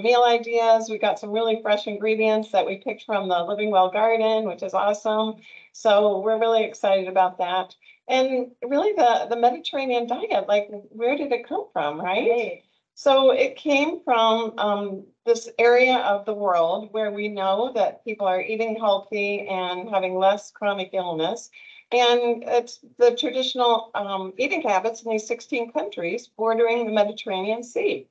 some meal ideas. We got some really fresh ingredients that we picked from the Living Well Garden, which is awesome. So we're really excited about that. And really the, the Mediterranean diet, like where did it come from, right? So it came from um, this area of the world where we know that people are eating healthy and having less chronic illness. And it's the traditional um, eating habits in these 16 countries bordering the Mediterranean Sea.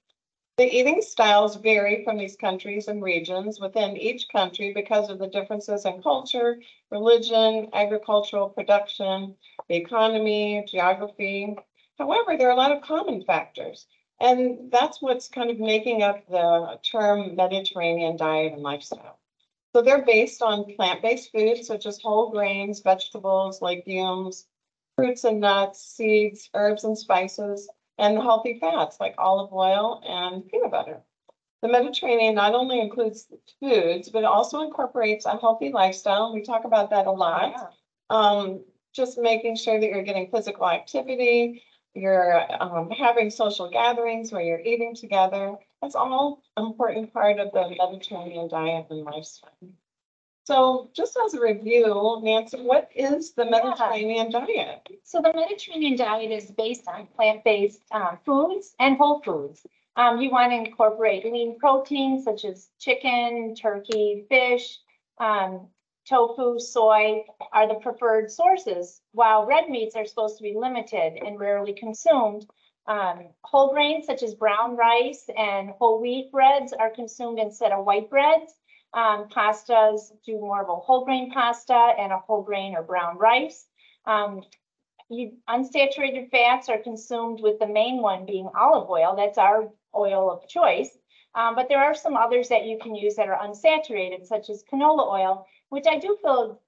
The eating styles vary from these countries and regions within each country because of the differences in culture, religion, agricultural production, the economy, geography. However, there are a lot of common factors. And that's what's kind of making up the term Mediterranean diet and lifestyle. So they're based on plant-based foods such as whole grains, vegetables, legumes, fruits and nuts, seeds, herbs and spices, and healthy fats like olive oil and peanut butter. The Mediterranean not only includes foods, but it also incorporates a healthy lifestyle. We talk about that a lot. Yeah. Um, just making sure that you're getting physical activity, you're um, having social gatherings where you're eating together. That's all important part of the Mediterranean diet and lifestyle. So just as a review, Nancy, what is the Mediterranean diet? So the Mediterranean diet is based on plant-based um, foods and whole foods. Um, you want to incorporate lean proteins such as chicken, turkey, fish, um, tofu, soy are the preferred sources, while red meats are supposed to be limited and rarely consumed. Um, whole grains such as brown rice and whole wheat breads are consumed instead of white breads. Um, pastas do more of a whole grain pasta and a whole grain or brown rice. Um, you, unsaturated fats are consumed with the main one being olive oil. That's our oil of choice. Um, but there are some others that you can use that are unsaturated, such as canola oil, which I do feel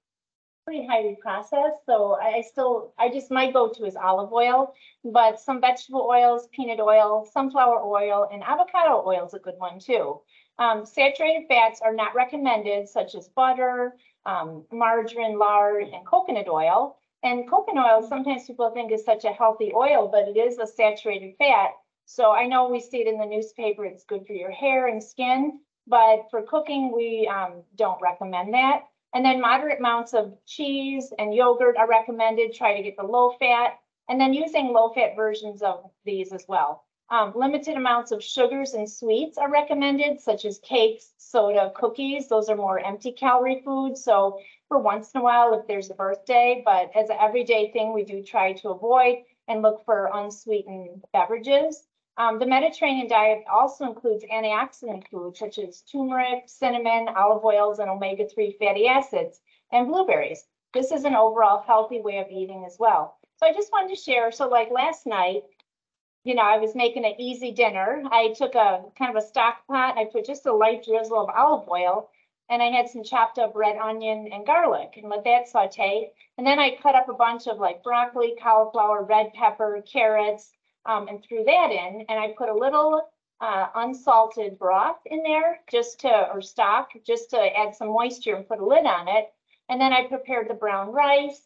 pretty highly processed. So I still, I just, my go-to is olive oil, but some vegetable oils, peanut oil, sunflower oil, and avocado oil is a good one too. Um, saturated fats are not recommended, such as butter, um, margarine, lard, and coconut oil. And coconut oil, sometimes people think is such a healthy oil, but it is a saturated fat. So I know we see it in the newspaper, it's good for your hair and skin, but for cooking, we um, don't recommend that. And then moderate amounts of cheese and yogurt are recommended. Try to get the low fat and then using low fat versions of these as well. Um, limited amounts of sugars and sweets are recommended, such as cakes, soda, cookies. Those are more empty calorie foods. So for once in a while, if there's a birthday, but as an everyday thing, we do try to avoid and look for unsweetened beverages. Um, the Mediterranean diet also includes antioxidant foods such as turmeric, cinnamon, olive oils, and omega-3 fatty acids, and blueberries. This is an overall healthy way of eating as well. So I just wanted to share, so like last night, you know, I was making an easy dinner. I took a kind of a stock pot, I put just a light drizzle of olive oil, and I had some chopped up red onion and garlic and let that saute. And then I cut up a bunch of like broccoli, cauliflower, red pepper, carrots, um, and threw that in. And I put a little uh, unsalted broth in there just to, or stock, just to add some moisture and put a lid on it. And then I prepared the brown rice,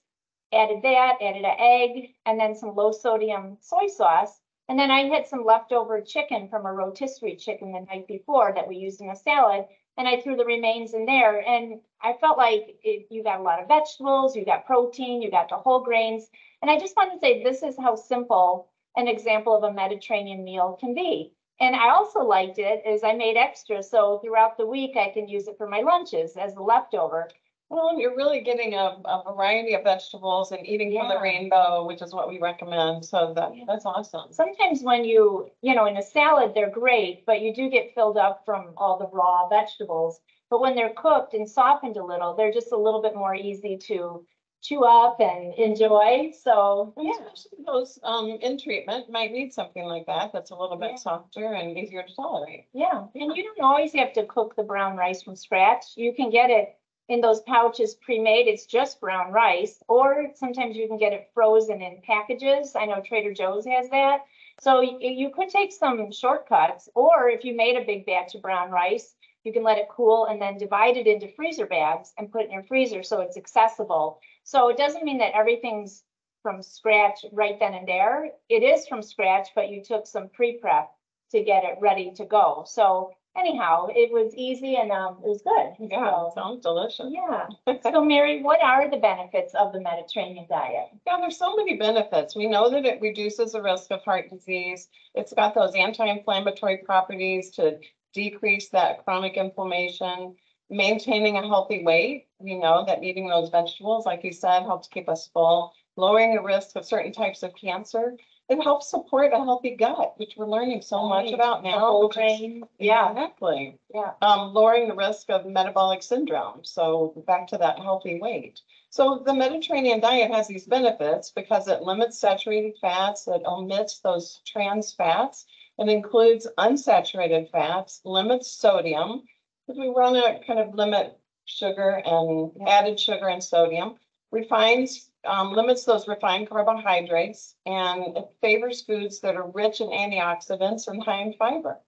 added that, added an egg, and then some low sodium soy sauce. And then I had some leftover chicken from a rotisserie chicken the night before that we used in a salad. And I threw the remains in there. And I felt like it, you got a lot of vegetables, you got protein, you got the whole grains. And I just wanted to say this is how simple an example of a Mediterranean meal can be. And I also liked it is I made extra. So throughout the week, I can use it for my lunches as a leftover. Well, you're really getting a, a variety of vegetables and eating from the Yeah. rainbow, which is what we recommend. So that, Yeah. that's awesome. Sometimes when you, you know, in a salad, they're great, but you do get filled up from all the raw vegetables. But when they're cooked and softened a little, they're just a little bit more easy to chew up and enjoy. So, And yeah. Especially those um in treatment might need something like that, that's a little Yeah. bit softer and easier to tolerate. Yeah, and you don't always have to cook the brown rice from scratch. You can get it in those pouches pre-made. It's just brown rice, or sometimes you can get it frozen in packages. I know Trader Joe's has that. So you could take some shortcuts, or if you made a big batch of brown rice, you can let it cool and then divide it into freezer bags and put it in your freezer so it's accessible. So it doesn't mean that everything's from scratch right then and there. It is from scratch, but you took some pre-prep to get it ready to go. So anyhow, it was easy and, um, it was good. Yeah, So, sounds delicious. Yeah. So Mary, what are the benefits of the Mediterranean diet? Yeah, there's so many benefits. We know that it reduces the risk of heart disease. It's got those anti-inflammatory properties to decrease that chronic inflammation, maintaining a healthy weight. We know that eating those vegetables, like you said, helps keep us full, lowering the risk of certain types of cancer. It helps support a healthy gut, which we're learning so much Right. about The now. whole which is- grain. Yeah, exactly. Yeah. Um, lowering the risk of metabolic syndrome. So back to that healthy weight. So the Mediterranean diet has these benefits because it limits saturated fats, it omits those trans fats. It includes unsaturated fats, limits sodium, because we want to kind of limit sugar and added sugar and sodium. Refines, um, limits those refined carbohydrates and it favors foods that are rich in antioxidants and high in fiber.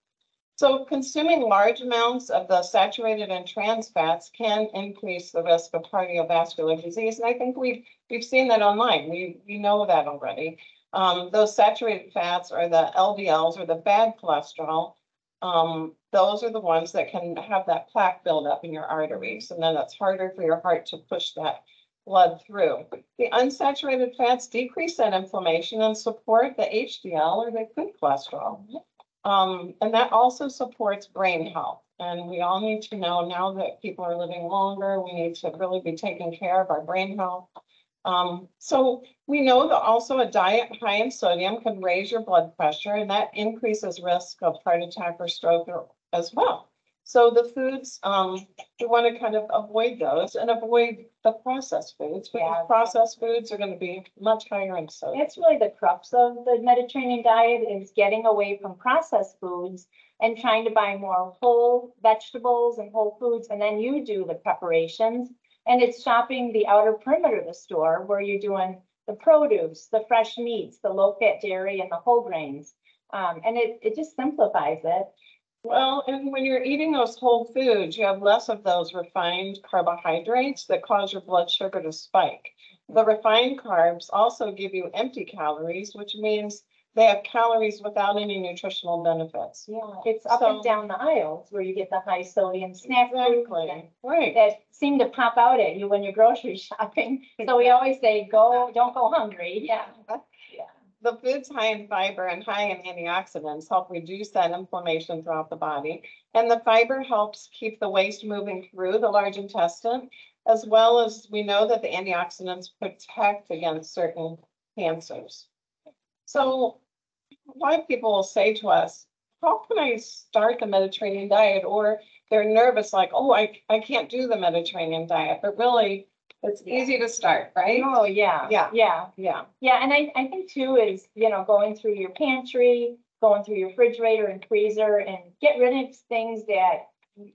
So consuming large amounts of the saturated and trans fats can increase the risk of cardiovascular disease. And I think we've, we've seen that online. We, we know that already. Um, those saturated fats are the LDLs or the bad cholesterol. Um, those are the ones that can have that plaque buildup in your arteries. And then it's harder for your heart to push that blood through. The unsaturated fats decrease that inflammation and support the HDL or the good cholesterol. Um, and that also supports brain health. And we all need to know now that people are living longer, we need to really be taking care of our brain health. Um, so we know that also a diet high in sodium can raise your blood pressure and that increases risk of heart attack or stroke as well. So the foods, um, we want to kind of avoid those and avoid the processed foods. Yeah. Because processed foods are going to be much higher in sodium. It's really the crux of the Mediterranean diet is getting away from processed foods and trying to buy more whole vegetables and whole foods, and then you do the preparations. And it's shopping the outer perimeter of the store where you're doing the produce, the fresh meats, the low-fat dairy, and the whole grains. Um, and it, it just simplifies it. Well, and when you're eating those whole foods, you have less of those refined carbohydrates that cause your blood sugar to spike. The refined carbs also give you empty calories, which means they have calories without any nutritional benefits. Yeah. It's up and down the aisles where you get the high sodium snack Exactly, right. that seem to pop out at you when you're grocery shopping. So we always say, go, don't go hungry. Yeah. The foods high in fiber and high in antioxidants help reduce that inflammation throughout the body. And the fiber helps keep the waste moving through the large intestine, as well as we know that the antioxidants protect against certain cancers. So why people will say to us, how can I start the Mediterranean diet? Or they're nervous, like, oh, I, I can't do the Mediterranean diet, but really, it's easy to start, right? Oh, yeah. Yeah. Yeah. Yeah. Yeah, and I, I think too is, you know, going through your pantry, going through your refrigerator and freezer and get rid of things that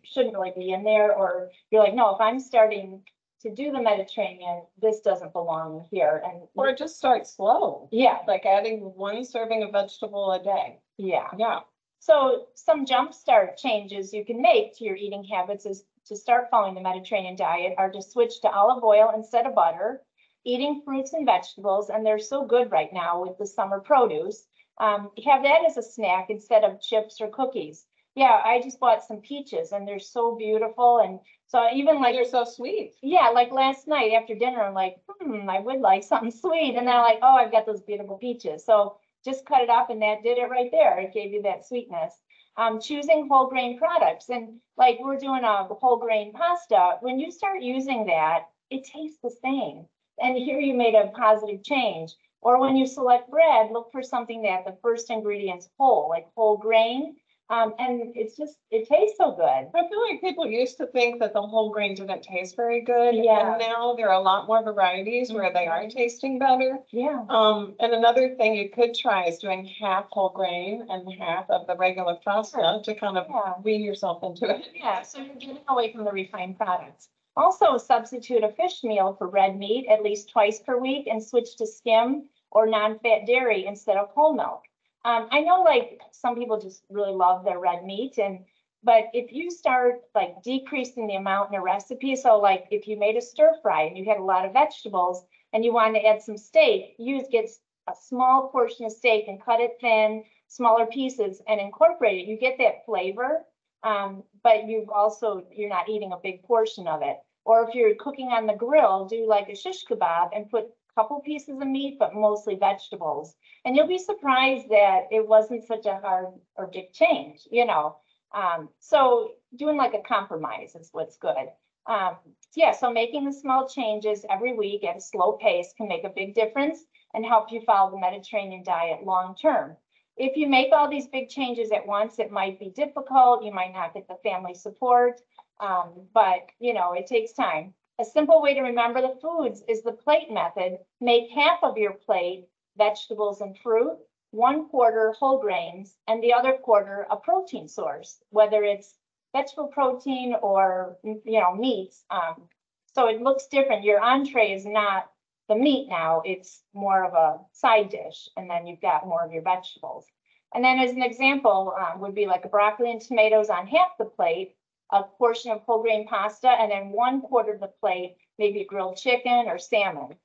shouldn't really be in there, or you're like, no, if I'm starting to do the Mediterranean, this doesn't belong here, and, Or just start slow. yeah, like adding one serving of vegetable a day. yeah. Yeah. So some jumpstart changes you can make to your eating habits is to start following the Mediterranean diet are to switch to olive oil instead of butter, eating fruits and vegetables, and they're so good right now with the summer produce. Um, have that as a snack instead of chips or cookies. Yeah, I just bought some peaches and they're so beautiful. And so even like, They're so sweet. yeah, like last night after dinner, I'm like, hmm, I would like something sweet. And then I'm like, oh, I've got those beautiful peaches. So just cut it up and that did it right there. It gave you that sweetness. Um, choosing whole grain products and like we're doing a whole grain pasta. When you start using that, it tastes the same. And here you made a positive change. Or when you select bread, look for something that the first ingredient's whole, like whole grain. Um, and it's just, it tastes so good. I feel like people used to think that the whole grain didn't taste very good. Yeah. And now there are a lot more varieties where they are tasting better. Yeah. Um, and another thing you could try is doing half whole grain and half of the regular pasta to kind of Yeah. wean yourself into it. Yeah, so you're getting away from the refined products. Also substitute a fish meal for red meat at least twice per week and switch to skim or non-fat dairy instead of whole milk. Um, I know like some people just really love their red meat and, but if you start like decreasing the amount in a recipe, so like if you made a stir fry and you had a lot of vegetables and you wanted to add some steak, you get a small portion of steak and cut it thin, smaller pieces and incorporate it. You get that flavor Um, but you've also, you're not eating a big portion of it. Or if you're cooking on the grill, do like a shish kebab and put couple pieces of meat, but mostly vegetables. And you'll be surprised that it wasn't such a hard or big change, you know? Um, so doing like a compromise is what's good. Um, yeah, so making the small changes every week at a slow pace can make a big difference and help you follow the Mediterranean diet long term. If you make all these big changes at once, it might be difficult. You might not get the family support. Um, but you know, it takes time. A simple way to remember the foods is the plate method. Make half of your plate vegetables and fruit, one quarter whole grains, and the other quarter a protein source, whether it's vegetable protein or, you know, meats. Um, so it looks different. Your entree is not the meat now, it's more of a side dish, and then you've got more of your vegetables. And then as an example, um, would be like broccoli and tomatoes on half the plate, a portion of whole grain pasta, and then one quarter of the plate, maybe grilled chicken or salmon.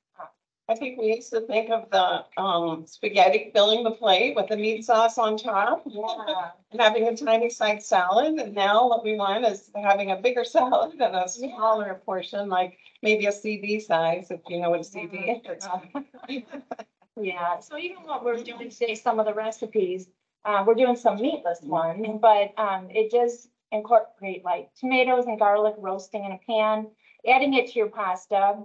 I think we used to think of the um spaghetti filling the plate with the meat sauce on top. Yeah. And having a tiny side salad, and now what we want is having a bigger salad and a smaller portion, like maybe a CD size, if you know what a CD is. Yeah, so even what we're doing today, some of the recipes, uh, we're doing some meatless ones, but, um, it does incorporate like tomatoes and garlic roasting in a pan, adding it to your pasta.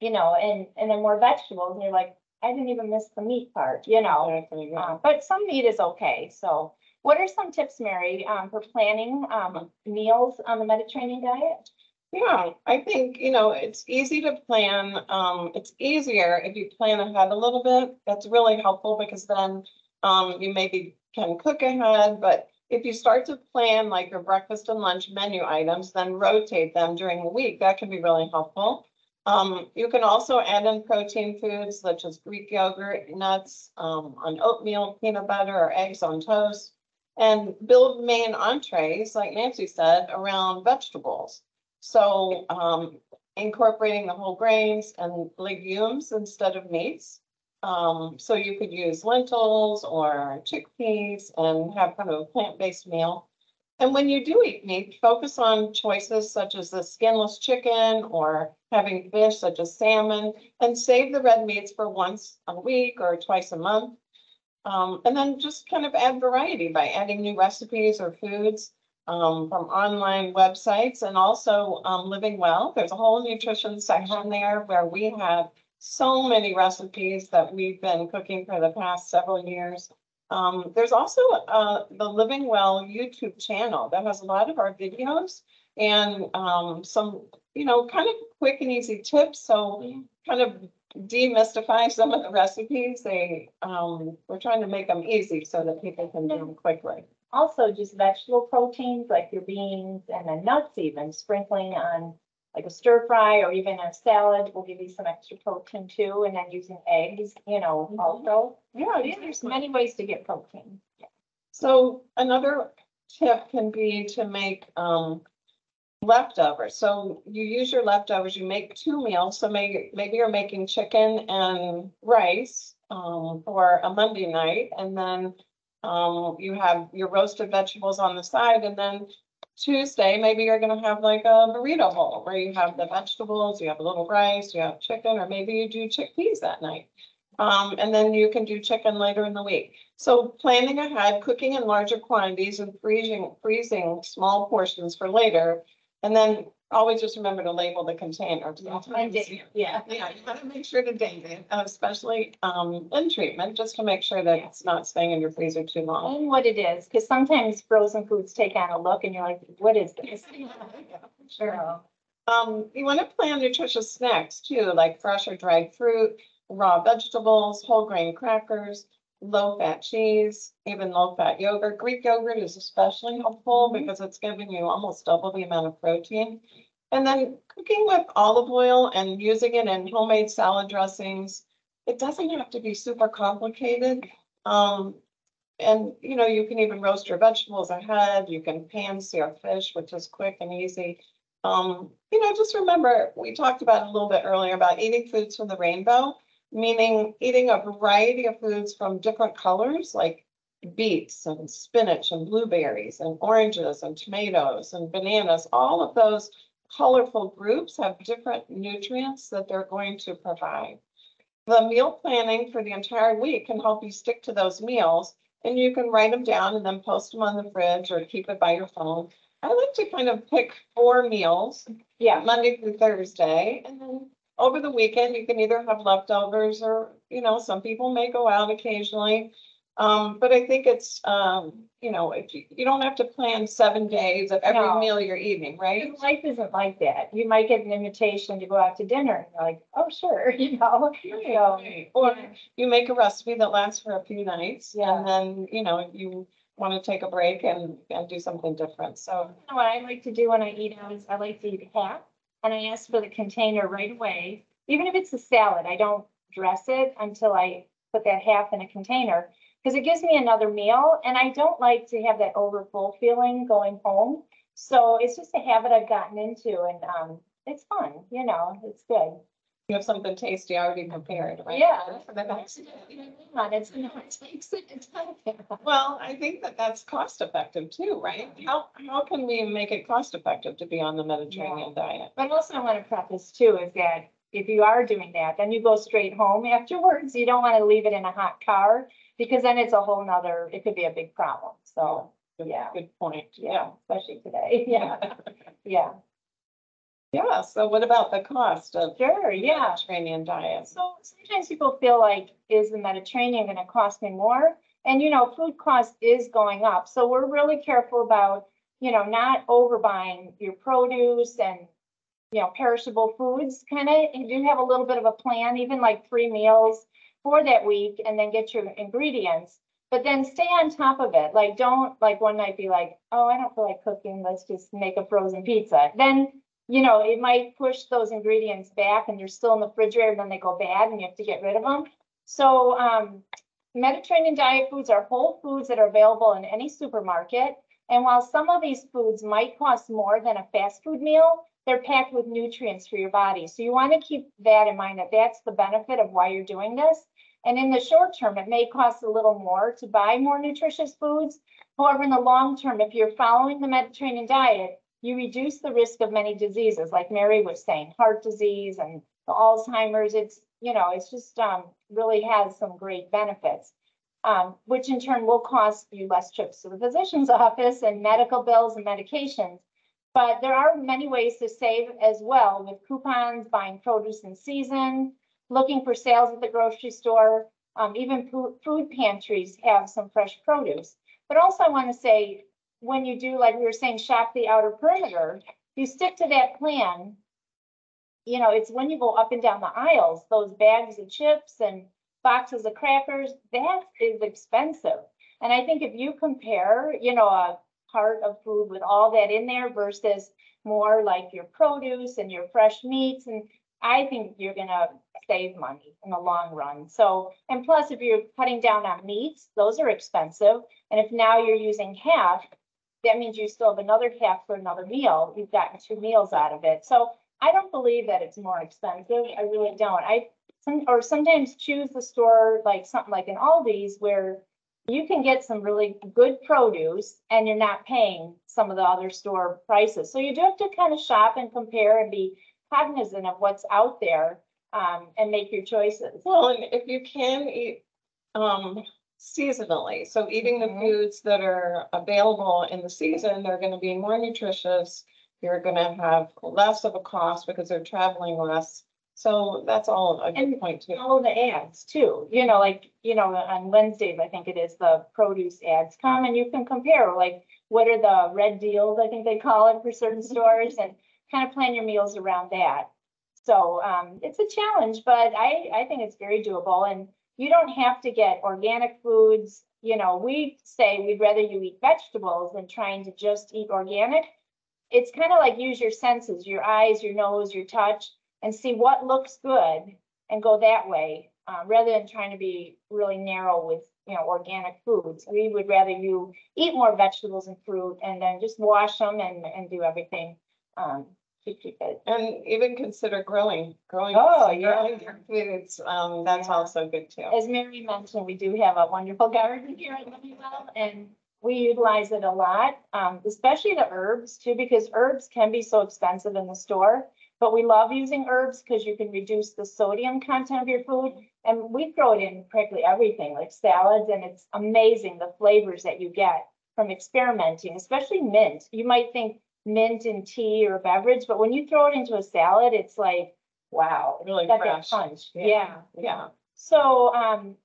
You know, and, and then more vegetables, and you're like, I didn't even miss the meat part, you know? Uh, but some meat is okay, so what are some tips, Mary, um, for planning, um, meals on the Mediterranean diet? Yeah, I think, you know, it's easy to plan. Um, it's easier if you plan ahead a little bit. That's really helpful because then um, you maybe can cook ahead, but if you start to plan like your breakfast and lunch menu items, then rotate them during the week, that can be really helpful. Um, you can also add in protein foods such as Greek yogurt, nuts, um, on oatmeal, peanut butter, or eggs on toast. And build main entrees, like Nancy said, around vegetables. So um, incorporating the whole grains and legumes instead of meats. Um, so you could use lentils or chickpeas and have kind of a plant-based meal. And when you do eat meat, focus on choices such as the skinless chicken or having fish such as salmon and save the red meats for once a week or twice a month. Um, and then just kind of add variety by adding new recipes or foods um, from online websites and also um, Living Well. There's a whole nutrition section there where we have so many recipes that we've been cooking for the past several years. Um, there's also uh, the Living Well YouTube channel that has a lot of our videos and um, some, you know, kind of quick and easy tips. So kind of demystify some of the recipes. They, um, we're trying to make them easy so that people can do them quickly. Also, just vegetable proteins like your beans and the nuts even sprinkling on like a stir fry or even a salad will give you some extra protein too. And then using eggs, you know, Mhm. also. Yeah, Yeah, there's many ways to get protein. So another tip can be to make um leftovers. So you use your leftovers, you make two meals. So maybe maybe you're making chicken and rice um for a Monday night and then um you have your roasted vegetables on the side and then Tuesday, maybe you're gonna have like a burrito bowl where you have the vegetables, you have a little rice, you have chicken, or maybe you do chickpeas that night. Um, and then you can do chicken later in the week. So planning ahead, cooking in larger quantities and freezing, freezing small portions for later. And then always just remember to label the container. You- Yeah. Yeah, you gotta make sure to date it, uh, especially, um, in treatment, just to make sure that it's not staying in your freezer too long. And what it is, because sometimes frozen foods take on a look and you're like, what is this? Sure. Um, you wanna plan nutritious snacks too, like fresh or dried fruit, raw vegetables, whole grain crackers, low-fat cheese, even low-fat yogurt. Greek yogurt is especially helpful Mhm. because it's giving you almost double the amount of protein. And then cooking with olive oil and using it in homemade salad dressings. It doesn't have to be super complicated. Um, and you know, you can even roast your vegetables ahead. You can pan sear fish, which is quick and easy. Um, you know, just remember, we talked about a little bit earlier about eating foods from the rainbow, meaning eating a variety of foods from different colors, like beets and spinach and blueberries and oranges and tomatoes and bananas, all of those colorful groups have different nutrients that they're going to provide. The meal planning for the entire week can help you stick to those meals and you can write them down and then post them on the fridge or keep it by your phone. I like to kind of pick four meals, Yeah, Monday through Thursday, and then over the weekend, you can either have leftovers or, you know, some people may go out occasionally. Um, but I think it's, um, you know, if you, you don't have to plan seven days of every No. meal you're eating, right? Life isn't like that. You might get an invitation to go out to dinner and you're like, oh, sure, you know? So. Or you make a recipe that lasts for a few nights Yeah. and then, you know, you want to take a break and, and do something different. So, You know What I like to do when I eat out is I like to eat half and I ask for the container right away. Even if it's a salad, I don't dress it until I put that half in a container. Because it gives me another meal and I don't like to have that overfull feeling going home. So it's just a habit I've gotten into and um, it's fun, you know, it's good. You have something tasty already prepared, right? Yeah. For the next it's, you know, it takes it, it's kind. Well, I think that that's cost effective too, right? How, how can we make it cost effective to be on the Mediterranean diet? But also I want to preface too is that if you are doing that, then you go straight home afterwards. You don't want to leave it in a hot car because then it's a whole nother, it could be a big problem. So, Good- Yeah. Good point, yeah, yeah. especially today. Yeah, yeah. Yeah, so what about the cost of Sure, yeah. Mediterranean diet? So sometimes people feel like, is the Mediterranean gonna cost me more? And you know, food cost is going up, so we're really careful about, you know, not overbuying your produce and, you know, perishable foods, kind of, you do have a little bit of a plan, even like three meals for that week, and then get your ingredients. But then stay on top of it, like, don't, like, one night be like, oh, I don't feel like cooking, let's just make a frozen pizza. Then you know, it might push those ingredients back and they're still in the refrigerator, and then they go bad and you have to get rid of them. So, um, Mediterranean diet foods are whole foods that are available in any supermarket. And while some of these foods might cost more than a fast food meal, they're packed with nutrients for your body. So you want to keep that in mind that that's the benefit of why you're doing this. And in the short term, it may cost a little more to buy more nutritious foods. However, in the long term, if you're following the Mediterranean diet, you reduce the risk of many diseases, like Mary was saying, heart disease and the Alzheimer's. It's, you know, it's just um, really has some great benefits, um, which in turn will cost you less trips to the physician's office and medical bills and medications. But there are many ways to save as well with coupons, buying produce in season, looking for sales at the grocery store. Um, even food, food pantries have some fresh produce. But also I want to say, when you do, like we were saying, shop the outer perimeter, you stick to that plan. You know, it's when you go up and down the aisles, those bags of chips and boxes of crackers, that is expensive. And I think if you compare, you know, a cart of food with all that in there versus more like your produce and your fresh meats, and I think you're gonna save money in the long run. So, and plus, if you're cutting down on meats, those are expensive. And if now you're using half, that means you still have another half for another meal. You've gotten two meals out of it. So I don't believe that it's more expensive. I really don't. I some, or sometimes choose the store like something like an Aldi's where you can get some really good produce and you're not paying some of the other store prices. So you do have to kind of shop and compare and be cognizant of what's out there um, and make your choices. Well, and if you can eat, um, seasonally, so eating the Mhm. foods that are available in the season, they're gonna be more nutritious. You're gonna have less of a cost because they're traveling less. So that's all a good And point too. follow the ads too, you know, like, you know, on Wednesdays, I think it is, the produce ads come and you can compare, like, what are the red deals, I think they call it for certain stores, and kind of plan your meals around that. So, um, it's a challenge, but I, I think it's very doable, and you don't have to get organic foods. You know, we say we'd rather you eat vegetables than trying to just eat organic. It's kind of like use your senses, your eyes, your nose, your touch, and see what looks good and go that way, uh, rather than trying to be really narrow with, you know, organic foods. We would rather you eat more vegetables and fruit and then just wash them and, and do everything, um, to keep it. And even consider growing, growing. Oh, yeah. your Foods, um, that's Yeah. also good too. As Mary mentioned, we do have a wonderful garden here at Living Well and we utilize it a lot, um, especially the herbs too, because herbs can be so expensive in the store. But we love using herbs because you can reduce the sodium content of your food. And we throw it in practically everything, like salads, and it's amazing the flavors that you get from experimenting, especially mint. You might think mint and tea or beverage, but when you throw it into a salad, it's like, wow, Really got that fresh. punch. Yeah. Yeah. Yeah. So, um,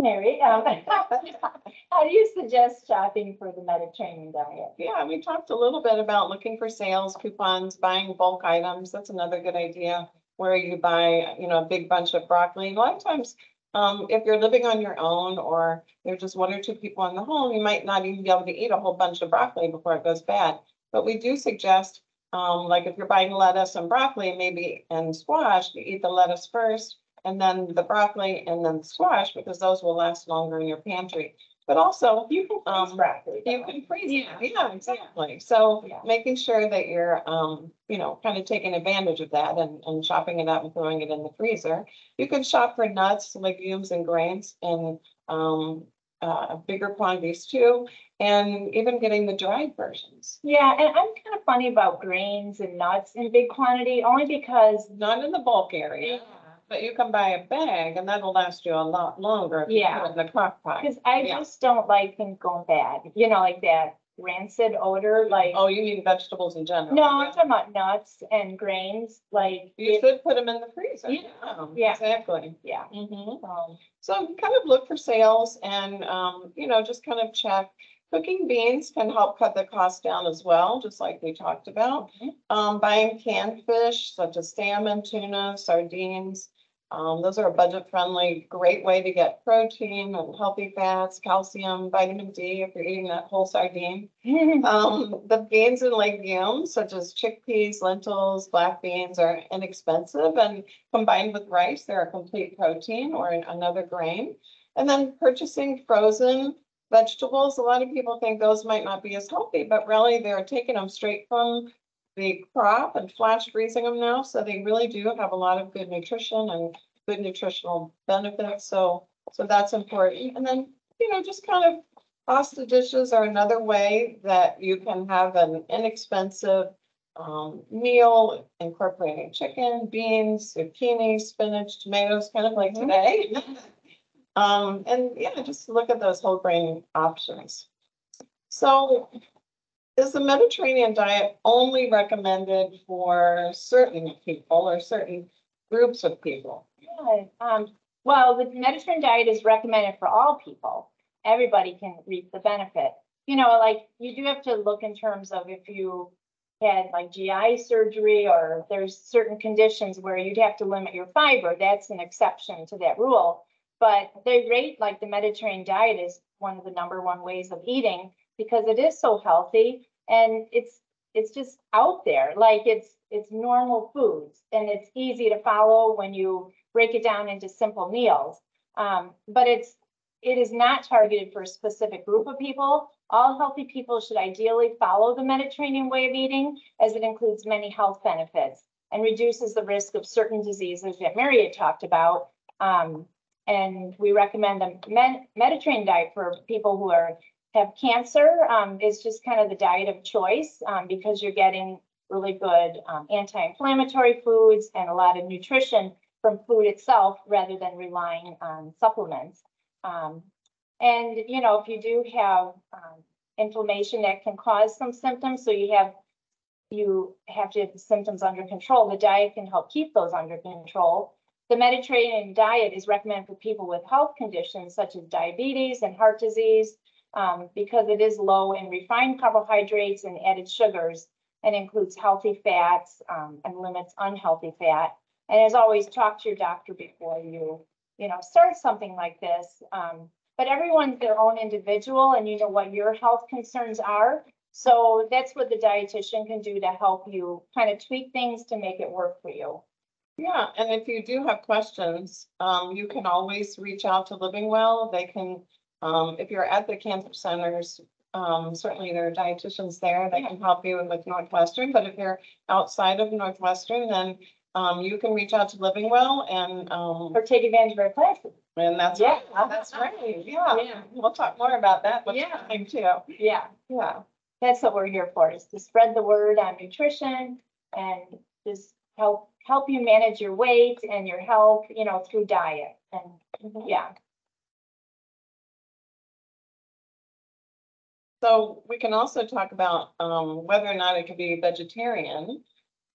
Mary, um, how do you suggest shopping for the Mediterranean diet? Yeah, we talked a little bit about looking for sales coupons, buying bulk items. That's another good idea. Where you buy, you know, a big bunch of broccoli. A lot of times, um, if you're living on your own or there's just one or two people in the home, you might not even be able to eat a whole bunch of broccoli before it goes bad. But we do suggest, um, like if you're buying lettuce and broccoli, maybe and squash, you eat the lettuce first and then the broccoli and then the squash because those will last longer in your pantry. But also, You can freeze Um, broccoli. you can freeze it, Yeah. yeah, exactly. So Yeah. making sure that you're, um, you know, kind of taking advantage of that and, and chopping it up and throwing it in the freezer. You can shop for nuts, legumes and grains in, um, uh, bigger quantities too. And even getting the dried versions, Yeah, and I'm kind of funny about grains and nuts in big quantity, only because. not in the bulk area. Yeah. But you can buy a bag and that'll last you a lot longer if you put Yeah. it in the crock pot. Because I Yeah. just don't like things going bad, you know, like that rancid odor, like. Oh, you mean vegetables in general? No, I'm talking about nuts and grains, like. You it- should put them in the freezer. Yeah. Yeah. Exactly. Yeah, Mhm. um, So kind of look for sales and, um, you know, just kind of check. Cooking beans can help cut the cost down as well, just like we talked about. Mhm. Um, buying canned fish such as salmon, tuna, sardines. Um, those are a budget friendly, great way to get protein and healthy fats, calcium, vitamin D if you're eating that whole sardine. Um, the beans and legumes such as chickpeas, lentils, black beans are inexpensive and combined with rice, they're a complete protein or another grain. And then purchasing frozen vegetables, a lot of people think those might not be as healthy, but really they're taking them straight from the crop and flash freezing them now, so they really do have a lot of good nutrition and good nutritional benefits, so, so that's important. And then, you know, just kind of pasta dishes are another way that you can have an inexpensive um, meal incorporating chicken, beans, zucchini, spinach, tomatoes, kind of like Mhm. today. Um, and yeah, just look at those whole grain options. So is the Mediterranean diet only recommended for certain people or certain groups of people? Yeah, um, well, the Mediterranean diet is recommended for all people. Everybody can reap the benefit. You know, like, you do have to look in terms of if you had like GI surgery or there's certain conditions where you'd have to limit your fiber, that's an exception to that rule. But they rate like the Mediterranean diet is one of the number one ways of eating because it is so healthy and it's, it's just out there, like it's, it's normal foods and it's easy to follow when you break it down into simple meals. Um, but it's, it is not targeted for a specific group of people. All healthy people should ideally follow the Mediterranean way of eating as it includes many health benefits and reduces the risk of certain diseases that Mary had talked about. Um, and we recommend the Med- Mediterranean diet for people who are, have cancer. Um, it's just kind of the diet of choice, um, because you're getting really good, um, anti-inflammatory foods and a lot of nutrition from food itself rather than relying on supplements. Um, and, you know, if you do have, um, inflammation that can cause some symptoms, so you have, you have to have the symptoms under control, the diet can help keep those under control. The Mediterranean diet is recommended for people with health conditions such as diabetes and heart disease, um, because it is low in refined carbohydrates and added sugars and includes healthy fats, um, and limits unhealthy fat. And as always, talk to your doctor before you, you know, start something like this. Um, but everyone's their own individual and you know what your health concerns are. So that's what the dietitian can do to help you kind of tweak things to make it work for you. Yeah, and if you do have questions, um, you can always reach out to Living Well. They can, um, if you're at the cancer centers, um, certainly there are dietitians there that can help you with Northwestern, but if you're outside of Northwestern, then um, you can reach out to Living Well and, um, Or take advantage of our classes. and that's, Yeah. that's right, yeah. Yeah. We'll talk more about that. Yeah. time too. Yeah, Yeah. that's what we're here for, is to spread the word on nutrition and just help, help you manage your weight and your health, you know, through diet. And, yeah, So we can also talk about um whether or not it could be vegetarian.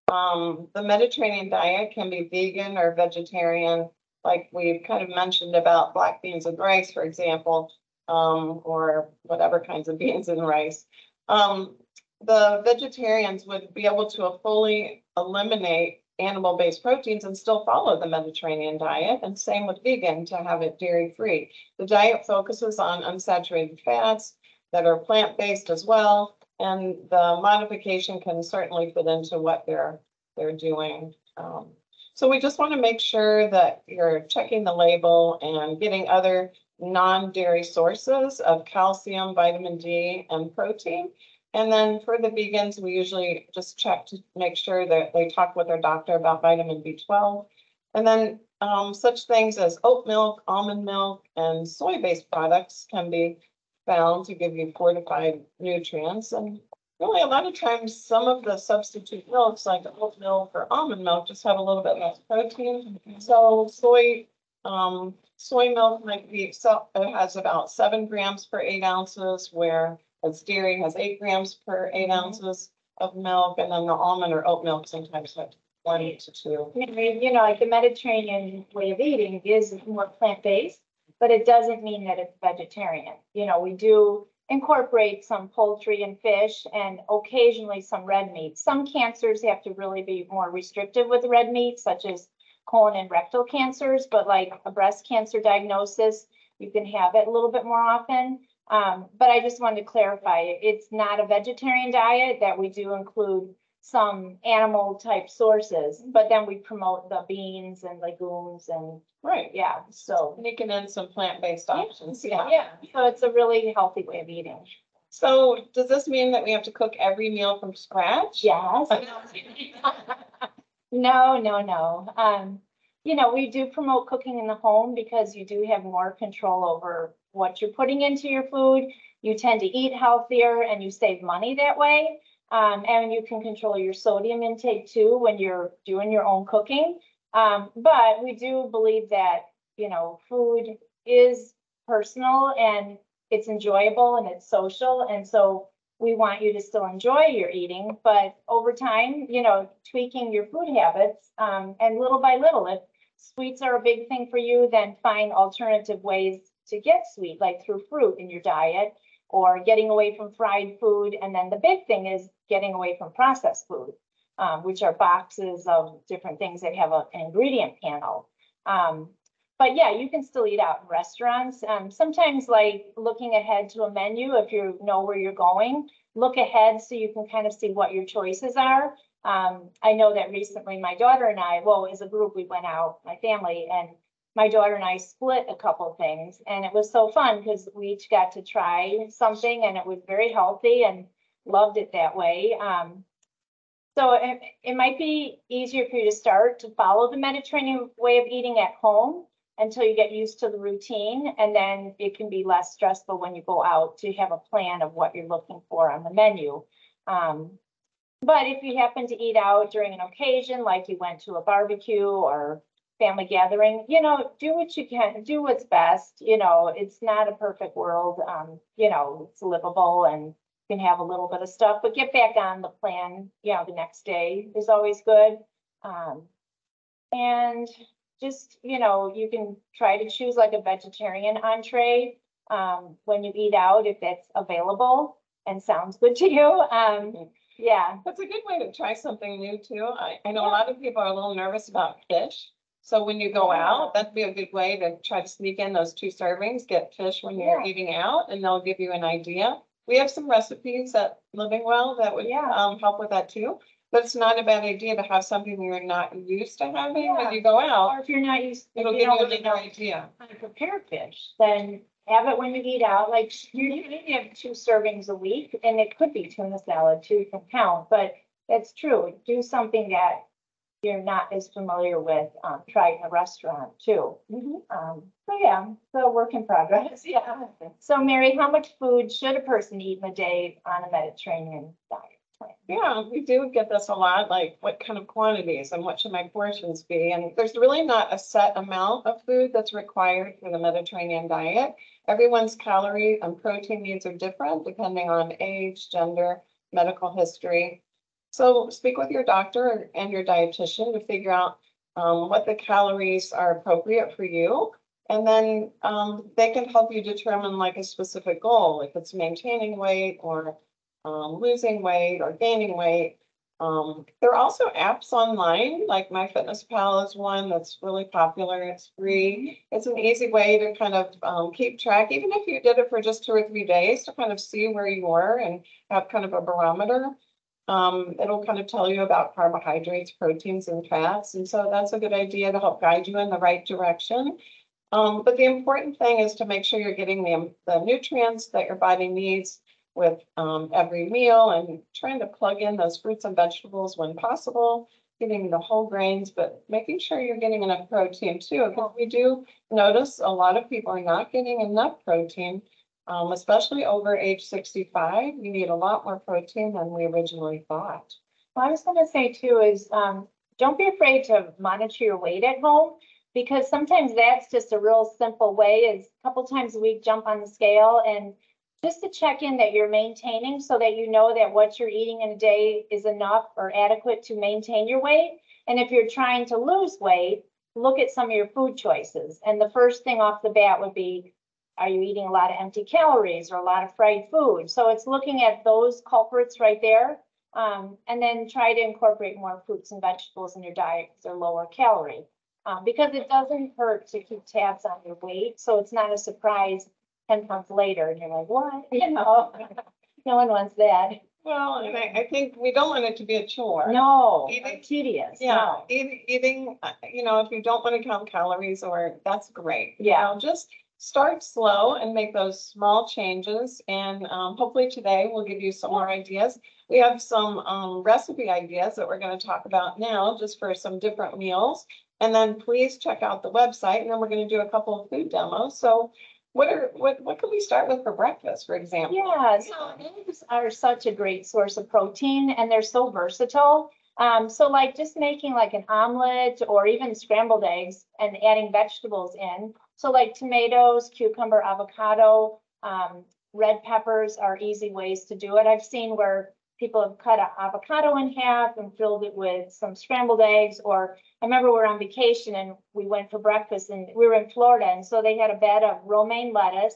Um, the Mediterranean diet can be vegan or vegetarian, like we've kind of mentioned about black beans and rice, for example. Um, or whatever kinds of beans and rice. Um, the vegetarians would be able to fully eliminate animal-based proteins and still follow the Mediterranean diet, and same with vegan to have it dairy-free. The diet focuses on unsaturated fats, that are plant-based as well. And the modification can certainly fit into what they're, they're doing. Um, so we just want to make sure that you're checking the label and getting other non-dairy sources of calcium, vitamin D, and protein. And then for the vegans, we usually just check to make sure that they talk with their doctor about vitamin B12. And then um, such things as oat milk, almond milk, and soy-based products can be found to give you fortified nutrients. And really, a lot of times, some of the substitute milks, like oat milk or almond milk, just have a little bit less protein. So soy, um, soy milk might be, so it has about seven grams per eight ounces, where as dairy has eight grams per eight ounces of milk, and then the almond or oat milk sometimes have one to two. You know, like the Mediterranean way of eating is more plant-based, but it doesn't mean that it's vegetarian. You know, we do incorporate some poultry and fish and occasionally some red meat. Some cancers have to really be more restrictive with red meat, such as colon and rectal cancers, but like a breast cancer diagnosis, you can have it a little bit more often. Um, but I just wanted to clarify, it's not a vegetarian diet that we do include some animal type sources, but then we promote the beans and legumes and, Right, yeah, so. sneaking in some plant-based options, yeah. Yeah, so it's a really healthy way of eating. So does this mean that we have to cook every meal from scratch? Yes. No, no, no. Um, you know, we do promote cooking in the home because you do have more control over what you're putting into your food. You tend to eat healthier and you save money that way. Um, and you can control your sodium intake too when you're doing your own cooking. Um, but we do believe that, you know, food is personal and it's enjoyable and it's social. And so we want you to still enjoy your eating, but over time, you know, tweaking your food habits, um, and little by little, if sweets are a big thing for you, then find alternative ways to get sweet, like through fruit in your diet or getting away from fried food. And then the big thing is getting away from processed food, um, which are boxes of different things that have a- an ingredient panel. Um, but yeah, you can still eat out in restaurants. Um, sometimes like looking ahead to a menu, if you know where you're going, look ahead so you can kind of see what your choices are. Um, I know that recently my daughter and I, well, as a group, we went out, my family, and my daughter and I split a couple things and it was so fun because we each got to try something and it was very healthy and loved it that way. Um, so it, it might be easier for you to start to follow the Mediterranean way of eating at home until you get used to the routine. And then it can be less stressful when you go out to have a plan of what you're looking for on the menu. Um, but if you happen to eat out during an occasion, like you went to a barbecue or family gathering, you know, do what you can, do what's best. You know, it's not a perfect world. Um, you know, it's livable and you can have a little bit of stuff, but get back on the plan, you know, the next day is always good. Um, and just, you know, you can try to choose like a vegetarian entree um, when you eat out, if it's available and sounds good to you. Um, yeah, That's a good way to try something new too. I, I know a lot of people are a little nervous about fish. So when you go out, that'd be a good way to try to sneak in those two servings, get fish when you're Yeah. eating out and they'll give you an idea. We have some recipes at Living Well that would Yeah. um help with that too. But it's not a bad idea to have something you're not used to having Yeah. when you go out. or if you're not used, if It'll you give don't you really another know idea. how to prepare fish, then have it when you eat out, like you you maybe have two servings a week and it could be tuna salad too, you can count, but it's true. Do something that you're not as familiar with, um, try it in a restaurant too. Um, so yeah, so work in progress, yeah. So Mary, how much food should a person eat in a day on a Mediterranean diet? plan? Yeah, we do get this a lot, like what kind of quantities and what should my portions be? And there's really not a set amount of food that's required for the Mediterranean diet. Everyone's calorie and protein needs are different depending on age, gender, medical history. So speak with your doctor and your dietitian to figure out um, what the calories are appropriate for you. And then um, they can help you determine like a specific goal, if it's maintaining weight or um, losing weight or gaining weight. Um, there are also apps online, like MyFitnessPal is one that's really popular. It's free. It's an easy way to kind of um, keep track, even if you did it for just two or three days to kind of see where you were and have kind of a barometer. Um, it'll kind of tell you about carbohydrates, proteins, and fats. And so that's a good idea to help guide you in the right direction. Um, but the important thing is to make sure you're getting the, the nutrients that your body needs with um, every meal and trying to plug in those fruits and vegetables when possible, getting the whole grains, but making sure you're getting enough protein too. We do notice a lot of people are not getting enough protein, um, especially over age sixty-five. You need a lot more protein than we originally thought. Well, I was gonna say too is, um, don't be afraid to monitor your weight at home. Because sometimes that's just a real simple way is a couple times a week, jump on the scale and just to check in that you're maintaining so that you know that what you're eating in a day is enough or adequate to maintain your weight. And if you're trying to lose weight, look at some of your food choices. And the first thing off the bat would be, are you eating a lot of empty calories or a lot of fried food? So it's looking at those culprits right there. Um, and then try to incorporate more fruits and vegetables in your diet because they're lower calorie. Um, because it doesn't hurt to keep tabs on your weight, so it's not a surprise ten months later and you're like, what? You know, no one wants that. Well, and I, I think we don't want it to be a chore. No, Eating- tedious, Yeah, no. eating, eating, uh, you know, if you don't want to count calories or, that's great. You Yeah. know, Just start slow and make those small changes and um, hopefully today we'll give you some more ideas. We have some um, recipe ideas that we're going to talk about now, just for some different meals. And then please check out the website and then we're going to do a couple of food demos. So what are, what, what can we start with for breakfast, for example? Yeah, so eggs are such a great source of protein and they're so versatile. Um, so like just making like an omelet or even scrambled eggs and adding vegetables in. So like tomatoes, cucumber, avocado, um, red peppers are easy ways to do it. I've seen where people have cut an avocado in half and filled it with some scrambled eggs or I remember we were on vacation and we went for breakfast and we were in Florida and so they had a bed of romaine lettuce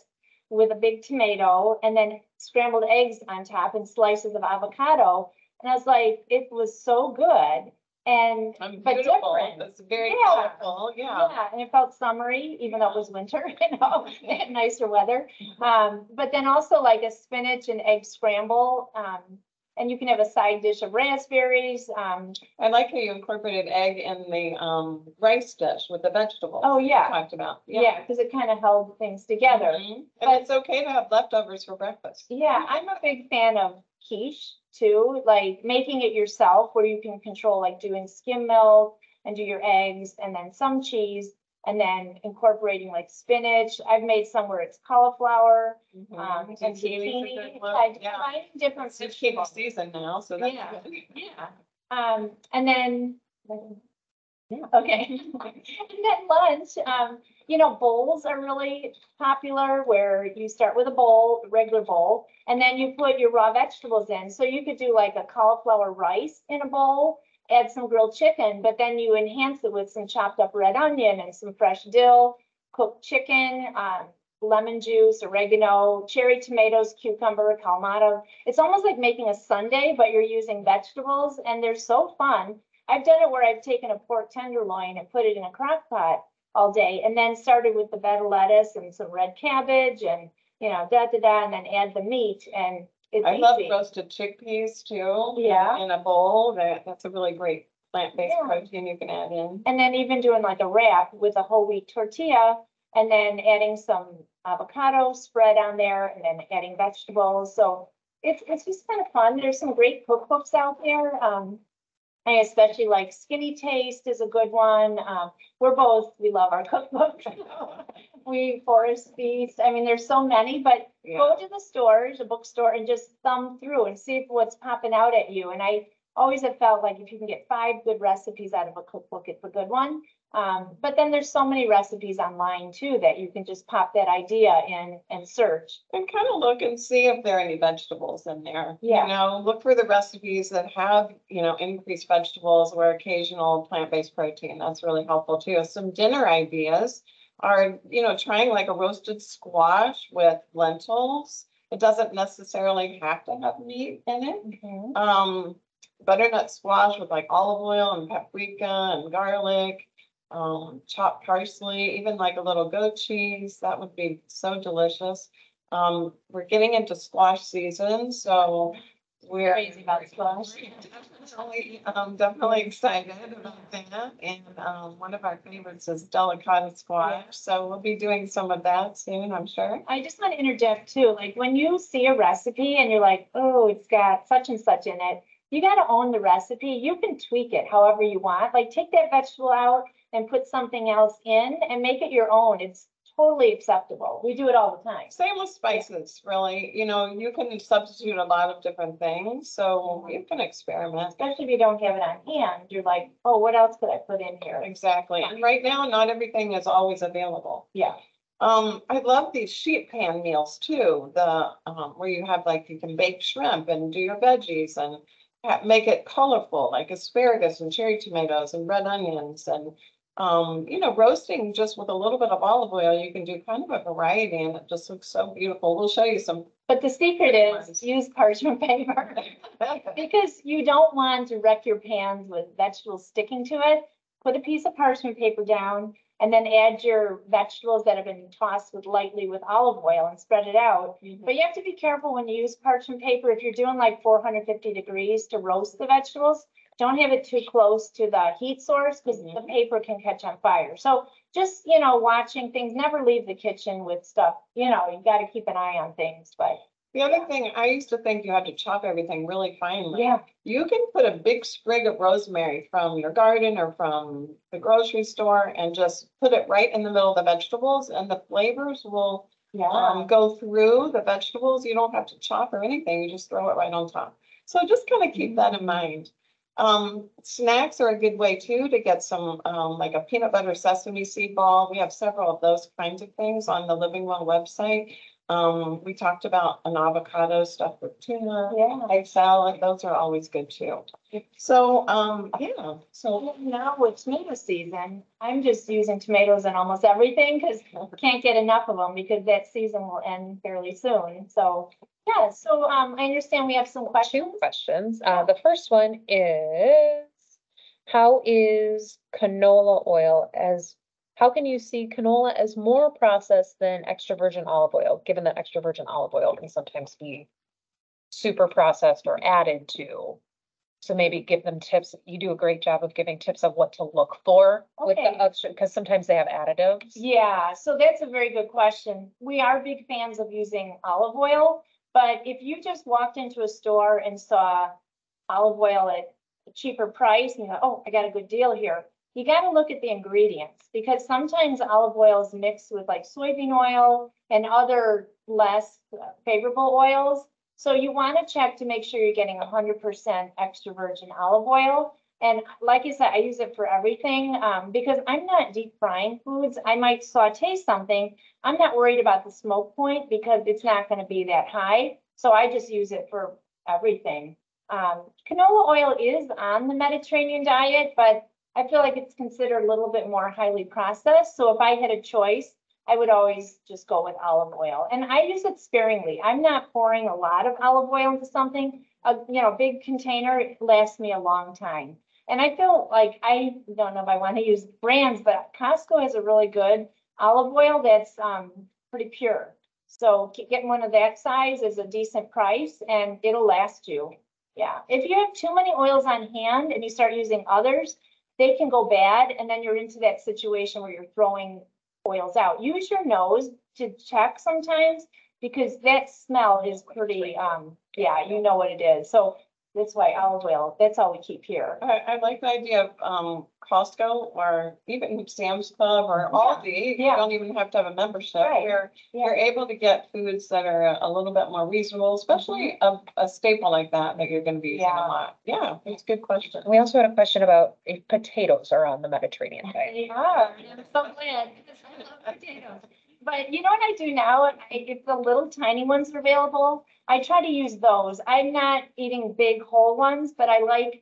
with a big tomato and then scrambled eggs on top and slices of avocado. And I was like, it was so good. And Um, But Beautiful, different. that's very Yeah. colorful, yeah. yeah, and it felt summery, even though it was winter, you know, they had nicer weather. Um, but then also like a spinach and egg scramble. Um, and you can have a side dish of raspberries. Um, I like how you incorporated egg in the um rice dish with the vegetables. oh we yeah, Talked about, yeah, because it kind of held things together. Mhm. And it's okay to have leftovers for breakfast. Yeah, I'm a big fan of quiche too, like making it yourself where you can control like doing skim milk and do your eggs and then some cheese and then incorporating like spinach. I've made some where it's cauliflower, um, and zucchini, good one, like Yeah, different it's vegetables. season now, so that's Yeah. good. Yeah, um, and then. Yeah, okay. And then lunch, um, you know, bowls are really popular where you start with a bowl, regular bowl, and then you put your raw vegetables in. So you could do like a cauliflower rice in a bowl, add some grilled chicken, but then you enhance it with some chopped up red onion and some fresh dill, cooked chicken, um, lemon juice, oregano, cherry tomatoes, cucumber, kalamata. It's almost like making a sundae, but you're using vegetables and they're so fun. I've done it where I've taken a pork tenderloin and put it in a crock pot all day and then started with the bed of lettuce and some red cabbage and, you know, da, da, da, and then add the meat and it's I love easy. roasted chickpeas too. Yeah. In a bowl, that, that's a really great plant-based Yeah. protein you can add in. And then even doing like a wrap with a whole wheat tortilla and then adding some avocado spread on there and then adding vegetables. So it's, it's just kind of fun. There's some great cookbooks out there. Um, I especially like Skinnytaste is a good one. Um, we're both, we love our cookbook. We Forest Feast. I mean, there's so many, but Yeah. go to the stores, a bookstore and just thumb through and see if what's popping out at you. And I always have felt like if you can get five good recipes out of a cookbook, it's a good one. Um, but then there's so many recipes online too that you can just pop that idea in and search. And kind of look and see if there are any vegetables in there. Yeah. You know, look for the recipes that have, you know, increased vegetables or occasional plant-based protein. That's really helpful too. Some dinner ideas are, you know, trying like a roasted squash with lentils. It doesn't necessarily have to have meat in it. Um, butternut squash with like olive oil and paprika and garlic. Um, chopped parsley, even like a little goat cheese, that would be so delicious. Um, we're getting into squash season, so we're. Crazy about squash. Definitely, um, definitely excited about that, and, um, one of our favorites is delicata squash, so we'll be doing some of that soon, I'm sure. I just want to interject too, like when you see a recipe and you're like, oh, it's got such and such in it. You gotta own the recipe. You can tweak it however you want. Like take that vegetable out and put something else in and make it your own. It's totally acceptable. We do it all the time. Same with spices, really, you know, you can substitute a lot of different things, so you can experiment. Especially if you don't have it on hand, you're like, oh, what else could I put in here? Exactly, and right now, not everything is always available. Yeah, Um, I love these sheet pan meals too, the, um, where you have like, you can bake shrimp and do your veggies and ha- make it colorful, like asparagus and cherry tomatoes and red onions and, um, you know, roasting just with a little bit of olive oil, you can do kind of a variety and it just looks so beautiful. We'll show you some. but the secret is use parchment paper. Because you don't want to wreck your pans with vegetables sticking to it. Put a piece of parchment paper down and then add your vegetables that have been tossed with lightly with olive oil and spread it out. But you have to be careful when you use parchment paper. If you're doing like four hundred fifty degrees to roast the vegetables, don't have it too close to the heat source because the Mhm. paper can catch on fire. So just, you know, watching things, never leave the kitchen with stuff, you know, you gotta keep an eye on things, but The other thing, I used to think you had to chop everything really finely. yeah. You can put a big sprig of rosemary from your garden or from the grocery store and just put it right in the middle of the vegetables and the flavors will Yeah. um, go through the vegetables. You don't have to chop or anything. You just throw it right on top. So just kind of keep that in mind. Um, snacks are a good way too to get some, um, like a peanut butter sesame seed ball. We have several of those kinds of things on the Living Well website. Um, we talked about an avocado stuffed with tuna, Yeah. egg salad. Those are always good too. So, um, yeah, so Well, Now with tomato season, I'm just using tomatoes in almost everything because can't get enough of them because that season will end fairly soon. So, yeah, so, um, I understand we have some Two questions. questions. Uh, the first one is, how is canola oil as, how can you see canola as more processed than extra virgin olive oil, given that extra virgin olive oil can sometimes be super processed or added to? So maybe give them tips. You do a great job of giving tips of what to look for with the extra, because sometimes they have additives. Yeah, so that's a very good question. We are big fans of using olive oil, but if you just walked into a store and saw olive oil at a cheaper price, and you go, oh, I got a good deal here. You gotta look at the ingredients, because sometimes olive oil is mixed with like soybean oil and other less favorable oils. So you wanna check to make sure you're getting hundred percent extra virgin olive oil. And like I said, I use it for everything, um, because I'm not deep frying foods. I might saute something. I'm not worried about the smoke point because it's not gonna be that high. So I just use it for everything. Um, canola oil is on the Mediterranean diet, but I feel like it's considered a little bit more highly processed. So if I had a choice, I would always just go with olive oil and I use it sparingly. I'm not pouring a lot of olive oil into something. A, you know, big container lasts me a long time. And I feel like, I don't know if I want to use brands, but Costco has a really good olive oil that's, um, pretty pure. So getting one of that size is a decent price and it'll last you. Yeah, if you have too many oils on hand and you start using others, they can go bad and then you're into that situation where you're throwing oils out. Use your nose to check sometimes because that smell is pretty, um, yeah, you know what it is. So that's why olive oil, that's all we keep here. I, I like the idea of, um, Costco or even Sam's Club or Aldi. You yeah. don't even have to have a membership. Right. Where Yeah. you're able to get foods that are a little bit more reasonable, especially a, a staple like that, that you're gonna be using a Yeah. lot. Yeah, it's a good question. We also had a question about if potatoes are on the Mediterranean diet. They are, and I'm so glad, because I love potatoes. But you know what I do now? I, if the little tiny ones are available, I try to use those. I'm not eating big whole ones, but I like,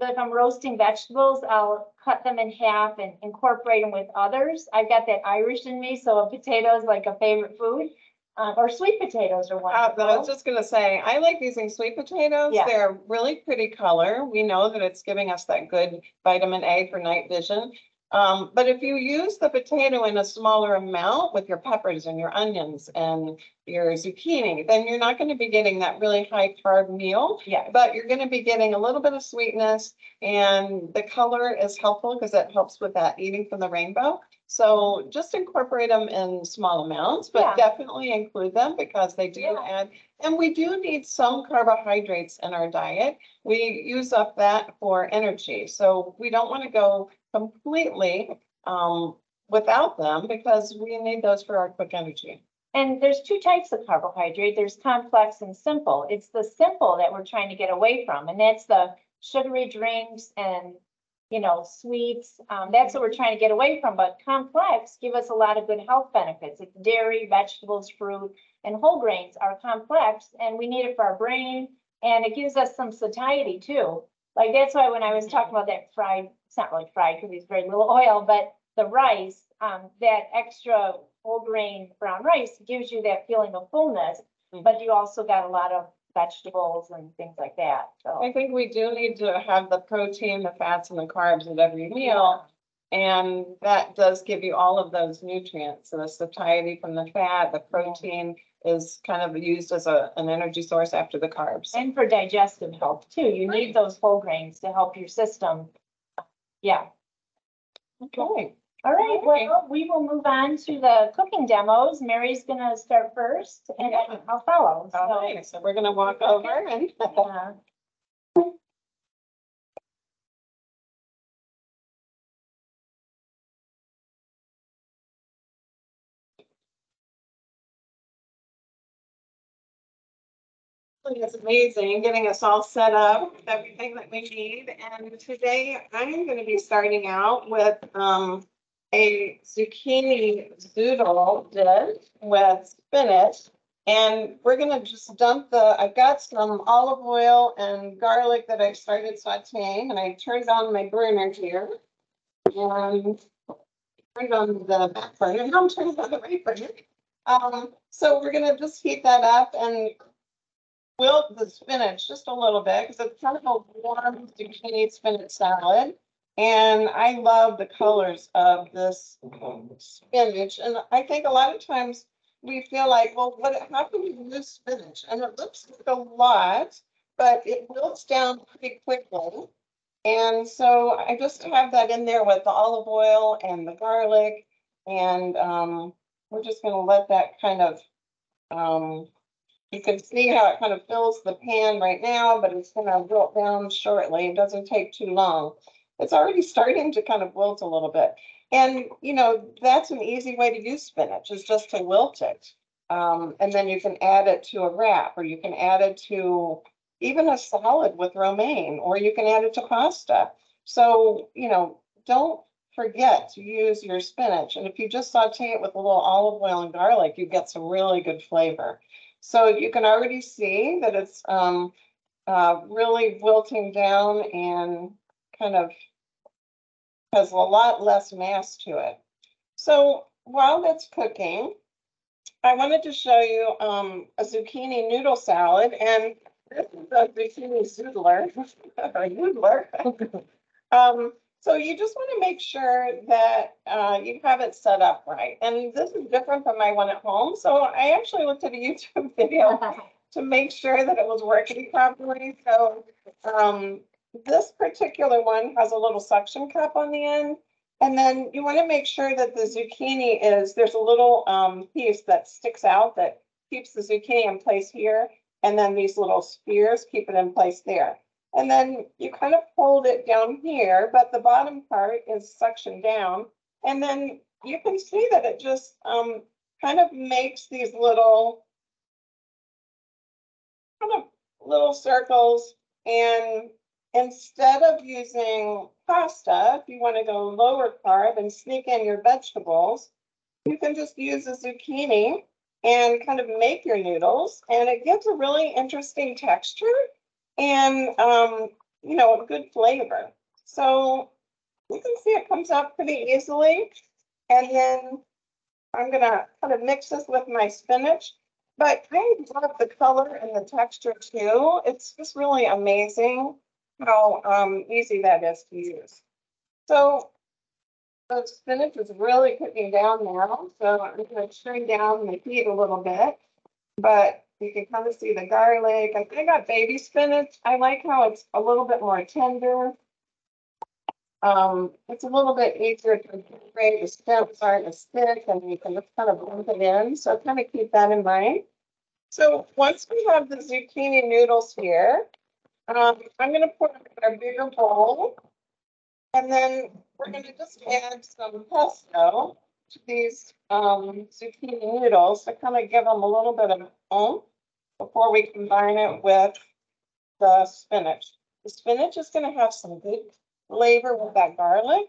that if I'm roasting vegetables, I'll cut them in half and incorporate them with others. I've got that Irish in me, so a potato is like a favorite food. Uh, or sweet potatoes are Uh, but I was just gonna say, I like using sweet potatoes. Yeah. They're really pretty color. We know that it's giving us that good vitamin A for night vision. Um, but if you use the potato in a smaller amount with your peppers and your onions and your zucchini, then you're not gonna be getting that really high carb meal. Yeah, But you're gonna be getting a little bit of sweetness and the color is helpful because it helps with that eating from the rainbow. So just incorporate them in small amounts, Yeah. but definitely include them because they do Yeah. add. And we do need some carbohydrates in our diet. We use up that for energy. So we don't want to go completely um without them because we need those for our quick energy. and there's two types of carbohydrate. There's complex and simple. It's the simple that we're trying to get away from, and that's the sugary drinks and, you know, sweets. Um, that's what we're trying to get away from, but complex give us a lot of good health benefits. It's dairy, vegetables, fruit, and whole grains are complex, and we need it for our brain, and it gives us some satiety too. Like, that's why when I was talking about that fried, it's not really fried because it's very little oil, but the rice, um, that extra whole grain brown rice gives you that feeling of fullness, but you also got a lot of vegetables and things like that, so. I think we do need to have the protein, the fats and the carbs at every meal. And that does give you all of those nutrients, So the satiety from the fat, the protein is kind of used as a, an energy source after the carbs. And for digestive health too, you need those whole grains to help your system. Yeah, Okay, all right, Okay. well, we will move on to the cooking demos. Mary's gonna start first and Yeah. I'll follow, all so. right, so we're gonna walk over and uh, It's amazing getting us all set up, with everything that we need. And today I'm gonna be starting out with um a zucchini zoodle dish with spinach. And we're gonna just dump the, I've got some olive oil and garlic that I started sauteing and I turned on my burner here. And turned on the back burner, now I'm turning on the right burner. Um, so we're gonna just heat that up and wilt the spinach just a little bit because it's kind of a warm zucchini spinach salad. And I love the colors of this spinach. And I think a lot of times we feel like, well, what, how can we use spinach? And it looks like a lot, but it wilts down pretty quickly. And so I just have that in there with the olive oil and the garlic. And um, we're just gonna let that kind of um, you can see how it kind of fills the pan right now, but it's gonna wilt down shortly. It doesn't take too long. It's already starting to kind of wilt a little bit. And, you know, that's an easy way to use spinach is just to wilt it. Um, and then you can add it to a wrap or you can add it to even a salad with romaine, or you can add it to pasta. So, you know, don't forget to use your spinach. And if you just saute it with a little olive oil and garlic, you get some really good flavor. So you can already see that it's um uh really wilting down and kind of has a lot less mass to it. So while that's cooking, I wanted to show you um a zucchini noodle salad and this is a zucchini zoodler, or noodler. Um, so you just want to make sure that uh, you have it set up right. And this is different from my one at home. So I actually looked at a YouTube video to make sure that it was working properly. So um, this particular one has a little suction cup on the end. And then you want to make sure that the zucchini is, there's a little um piece that sticks out that keeps the zucchini in place here. And then these little spears keep it in place there. And then you kind of hold it down here, but the bottom part is suctioned down. And then you can see that it just um kind of makes these little kind of little circles. And instead of using pasta, if you want to go lower carb and sneak in your vegetables, you can just use a zucchini and kind of make your noodles. And it gives a really interesting texture and um, you know, a good flavor. So you can see it comes out pretty easily. And then I'm gonna kind of mix this with my spinach. But I love the color and the texture too. It's just really amazing how um, easy that is to use. So the spinach is really cooking down now, so I'm gonna turn down the heat a little bit. But you can kind of see the garlic. I I got baby spinach. I like how it's a little bit more tender. Um, it's a little bit easier to incorporate the stems aren't as thick and you can just kind of blend it in. So kind of keep that in mind. So once we have the zucchini noodles here, um, I'm gonna put them in a bigger bowl. And then we're gonna just add some pesto to these um zucchini noodles to kind of give them a little bit of oomph before we combine it with the spinach. The spinach is gonna have some good flavor with that garlic.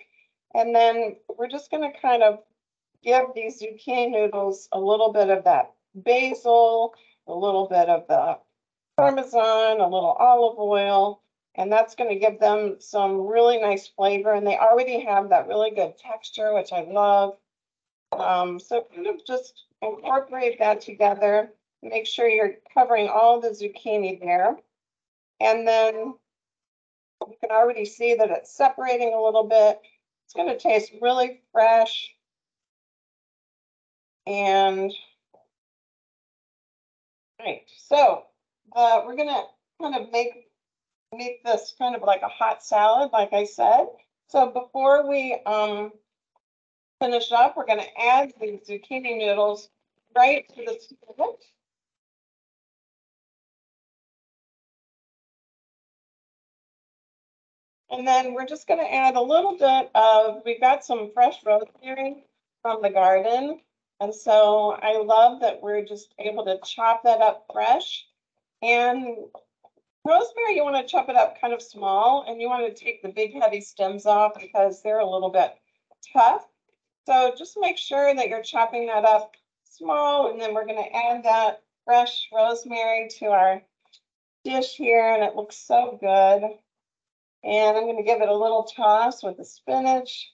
And then we're just gonna kind of give these zucchini noodles a little bit of that basil, a little bit of the parmesan, a little olive oil. And that's gonna give them some really nice flavor and they already have that really good texture, which I love. Um, so kind of just incorporate that together. Make sure you're covering all the zucchini there. And then you can already see that it's separating a little bit. It's gonna taste really fresh. And right, so uh, we're gonna kind of make make this kind of like a hot salad, like I said. So before we um finish up, we're gonna add the zucchini noodles right to the spinach. And then we're just gonna add a little bit of, we've got some fresh rosemary from the garden. And so I love that we're just able to chop that up fresh. And rosemary, you want to chop it up kind of small and you want to take the big heavy stems off because they're a little bit tough. So just make sure that you're chopping that up small and then we're gonna add that fresh rosemary to our dish here and it looks so good. And I'm gonna give it a little toss with the spinach.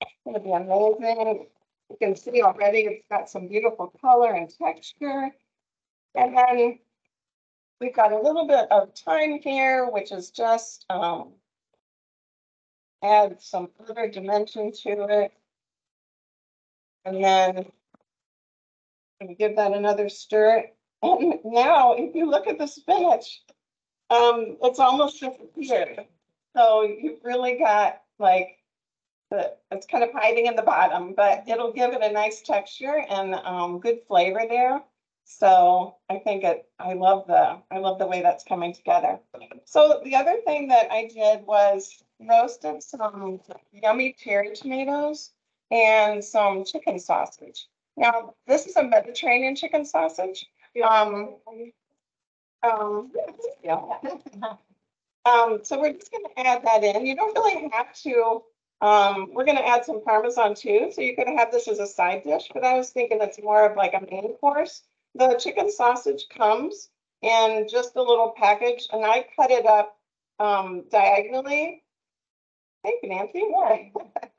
It's gonna be amazing. You can see already it's got some beautiful color and texture. And then we've got a little bit of thyme here, which is just um add some further dimension to it. And then give that another stir. And now, if you look at the spinach, um, it's almost disappeared. So you've really got like the, it's kind of hiding in the bottom, but it'll give it a nice texture and um, good flavor there. So I think it, I love the, I love the way that's coming together. So the other thing that I did was roasted some yummy cherry tomatoes and some chicken sausage. Now, this is a Mediterranean chicken sausage. Um, um, yeah. Um, so we're just gonna add that in. You don't really have to, um, we're gonna add some Parmesan too, so you could have this as a side dish, but I was thinking it's more of like a main course. The chicken sausage comes in just a little package and I cut it up, um, diagonally. Thank you, Nancy.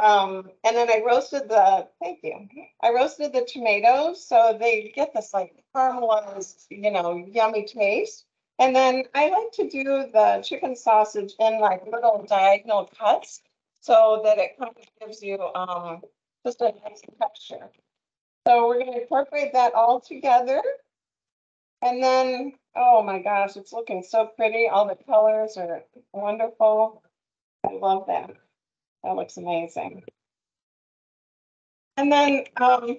Um, and then I roasted the, thank you, I roasted the tomatoes, so they get this like caramelized, you know, yummy taste. And then I like to do the chicken sausage in like little diagonal cuts, so that it kind of gives you, um, just a nice texture. So we're gonna incorporate that all together. And then, oh my gosh, it's looking so pretty, all the colors are wonderful. I love that. That looks amazing. And then, um,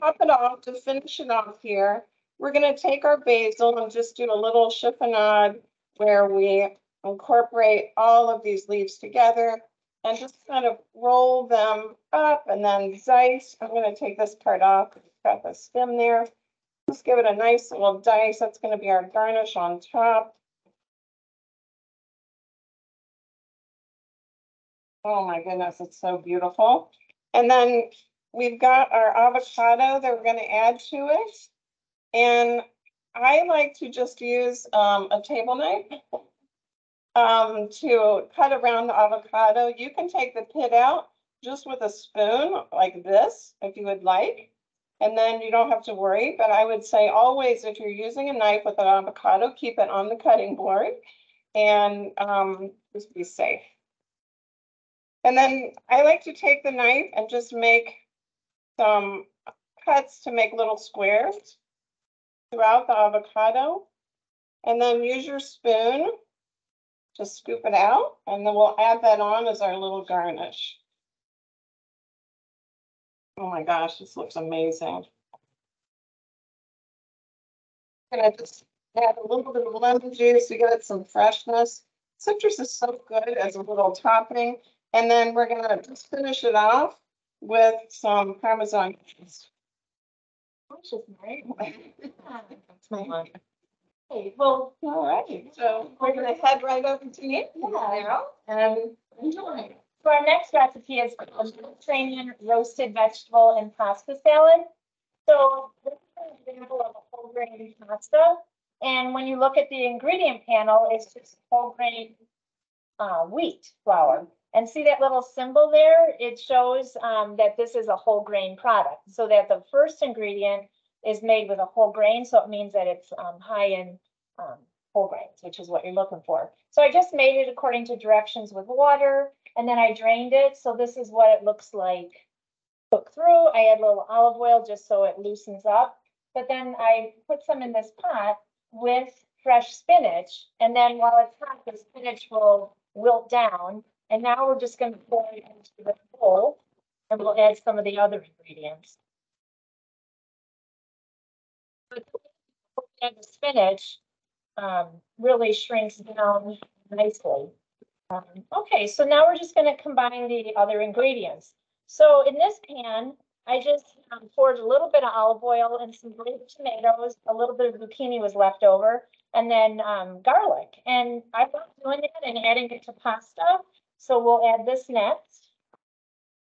top it off to finish it off here. We're gonna take our basil and just do a little chiffonade where we incorporate all of these leaves together and just kind of roll them up and then dice. I'm gonna take this part off, got the stem there. Just give it a nice little dice. That's gonna be our garnish on top. Oh my goodness, it's so beautiful. And then we've got our avocado that we're gonna add to it. And I like to just use um a table knife. Um, to cut around the avocado. You can take the pit out just with a spoon like this, if you would like. And then you don't have to worry, but I would say always, if you're using a knife with an avocado, keep it on the cutting board. And um, just be safe. And then I like to take the knife and just make some cuts to make little squares throughout the avocado. And then use your spoon to scoop it out, and then we'll add that on as our little garnish. Oh my gosh, this looks amazing. Gonna just add a little bit of lemon juice to give it some freshness. Citrus is so good as a little topping, and then we're gonna just finish it off with some Parmesan. cheese. Delicious, Mary. Okay, well, All right, so we're gonna head right over to you now and enjoy. So our next recipe is called Mediterranean roasted vegetable and pasta salad. So this is an example of a whole grain pasta. And when you look at the ingredient panel, it's just whole grain uh, wheat flour. And see that little symbol there? It shows um, that this is a whole grain product. So that the first ingredient is made with a whole grain, so it means that it's um, high in um, whole grains, which is what you're looking for. So I just made it according to directions with water, and then I drained it. So this is what it looks like cooked through. I add a little olive oil just so it loosens up. But then I put some in this pot with fresh spinach, and then while it's hot, the spinach will wilt down. And now we're just going to pour it into the bowl, and we'll add some of the other ingredients. The spinach um, really shrinks down nicely. Um, okay, so now we're just gonna combine the other ingredients. So in this pan, I just um, poured a little bit of olive oil and some grated tomatoes, a little bit of zucchini was left over, and then um, garlic. And I love doing that and adding it to pasta. So we'll add this next.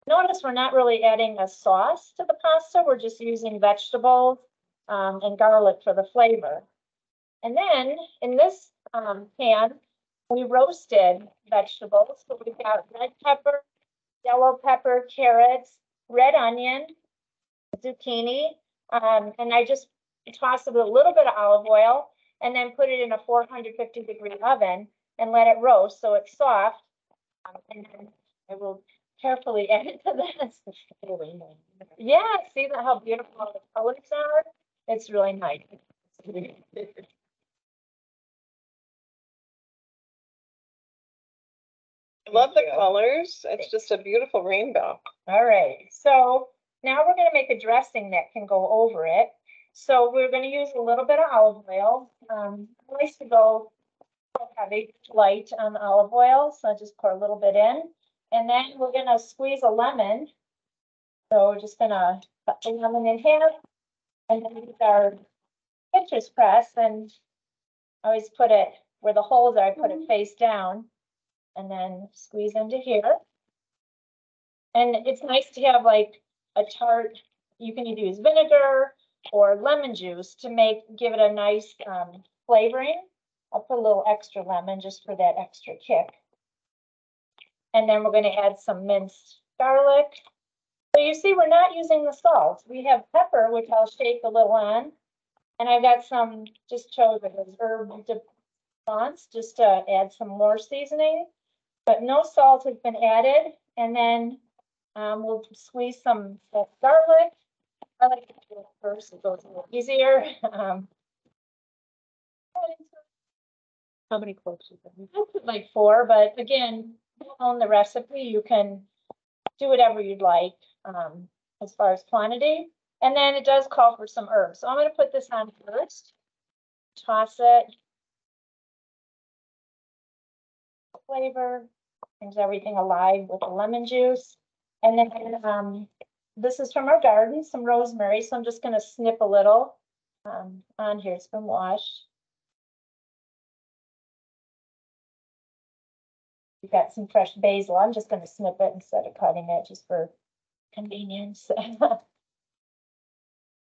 Notice we're not really adding a sauce to the pasta. We're just using vegetables um, and garlic for the flavor. And then in this um, pan, we roasted vegetables. So we've got red pepper, yellow pepper, carrots, red onion, zucchini, um, and I just toss it with a little bit of olive oil and then put it in a 450 degree oven and let it roast so it's soft. Um, and then I will carefully add it to this. Yeah, see that how beautiful all the colors are? It's really nice. I Love the colors. It's just a beautiful rainbow. All right, so now we're gonna make a dressing that can go over it. So we're gonna use a little bit of olive oil. Um, I like to go heavy, light on olive oil, so I just pour a little bit in. And then we're gonna squeeze a lemon. So we're just gonna cut the lemon in half. And then use our citrus press and I always put it where the holes are, I put it face down. And then squeeze into here. And it's nice to have like a tart, you can either use vinegar or lemon juice to make, give it a nice um flavoring. I'll put a little extra lemon just for that extra kick. And then we're gonna add some minced garlic. So you see, we're not using the salt. We have pepper, which I'll shake a little on. And I've got some, just chose it as herb de Provence, just to add some more seasoning. But no salt has been added, and then um, we'll squeeze some garlic. I like to do it first, it goes a little easier. Um, How many cloves? is that? I put like four, but again, own the recipe, you can do whatever you'd like, um, as far as quantity. And then it does call for some herbs, so I'm gonna put this on first. Toss it. Flavor, brings everything alive with the lemon juice. And then, um, this is from our garden, some rosemary, so I'm just gonna snip a little, um, on here, it's been washed. We've got some fresh basil. I'm just gonna snip it instead of cutting it just for convenience.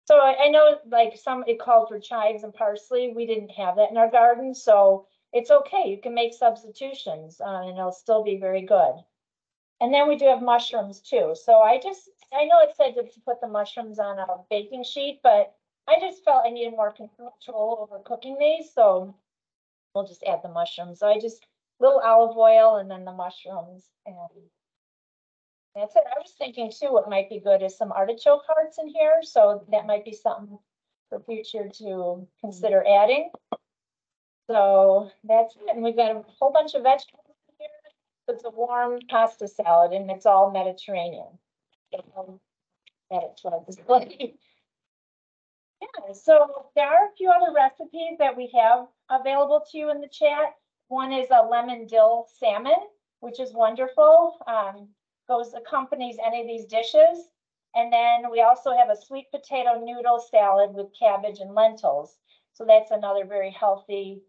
So I, I know like some it called for chives and parsley. We didn't have that in our garden, so it's okay. You can make substitutions, uh, and it'll still be very good. And then we do have mushrooms too. So I just, I know it said to put the mushrooms on a baking sheet, but I just felt I needed more control over cooking these, so we'll just add the mushrooms. So I just little olive oil and then the mushrooms and that's it. I was thinking too, what might be good is some artichoke hearts in here, so that might be something for future to consider adding. So that's it. And we've got a whole bunch of vegetables here. It's a warm pasta salad and it's all Mediterranean. Yeah, so there are a few other recipes that we have available to you in the chat. One is a lemon dill salmon, which is wonderful. Um, goes accompanies any of these dishes. And then we also have a sweet potato noodle salad with cabbage and lentils. So that's another very healthy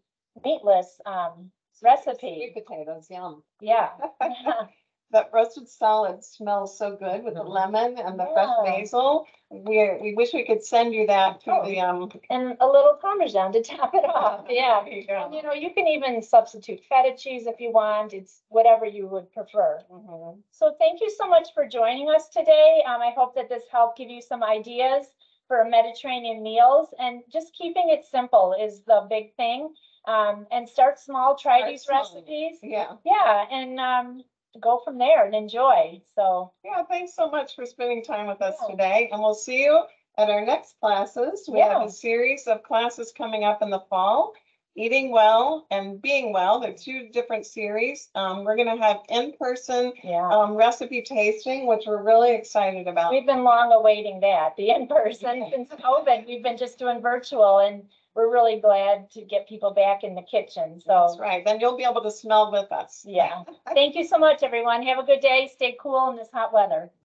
meatless um Sweet recipe. potatoes, yum. Yeah. That roasted salad smells so good with the lemon and the fresh Yeah. basil. We, we wish we could send you that to the, um. And a little parmesan to top it off. Yeah. There you And, go. You know, you can even substitute feta cheese if you want. It's whatever you would prefer. Mhm. So thank you so much for joining us today. Um, I hope that this helped give you some ideas for Mediterranean meals and just keeping it simple is the big thing. Um, and start small, try Start these small. recipes. Yeah, Yeah, and, um, go from there and enjoy. So, yeah, thanks so much for spending time with us Yeah. today, and we'll see you at our next classes. We have a series of classes coming up in the fall. Eating well and being well, they're two different series. Um, we're gonna have in-person, yeah. um, recipe tasting, which we're really excited about. We've been long awaiting that, the in-person since COVID. We've been just doing virtual and we're really glad to get people back in the kitchen. That's So, right, then you'll be able to smell with us. yeah. Thank you so much, everyone. Have a good day. Stay cool in this hot weather.